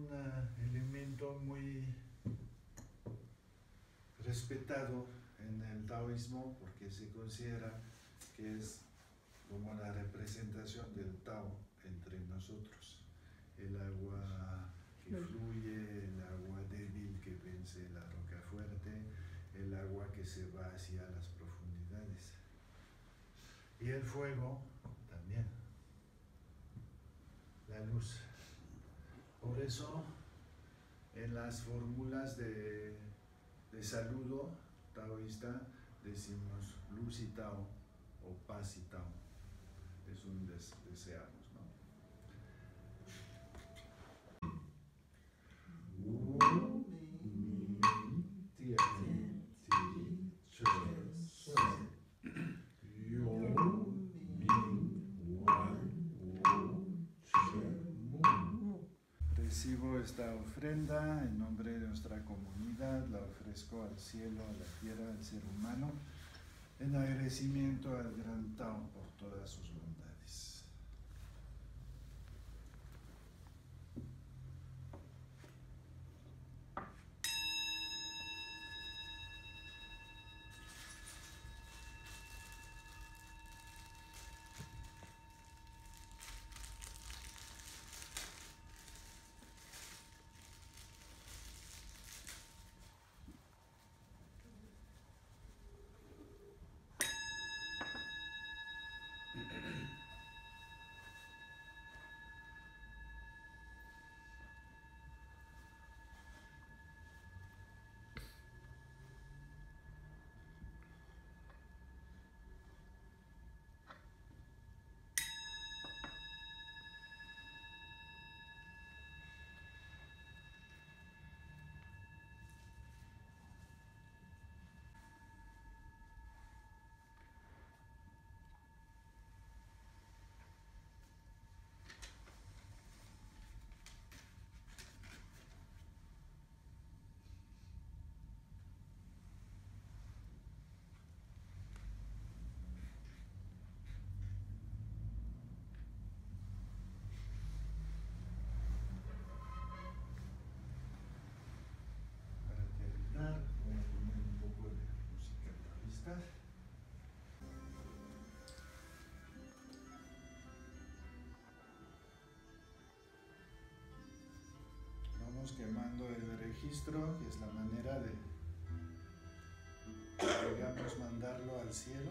Un elemento muy respetado en el taoísmo porque se considera que es como la representación del Tao entre nosotros. El agua que fluye, el agua débil que vence la roca fuerte, el agua que se va hacia las profundidades. Y el fuego también, la luz. Por eso, en las fórmulas de, de saludo taoísta decimos luz y tao o paz y tao. Es un des desearnos, Recibo esta ofrenda en nombre de nuestra comunidad, la ofrezco al cielo, a la tierra, al ser humano, en agradecimiento al gran Tao por todas sus bondades. Vamos quemando el registro, que es la manera de, digamos, mandarlo al cielo.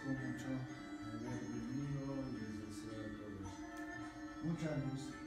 Agradezco mucho haber venido y les deseo a todos. Mucha luz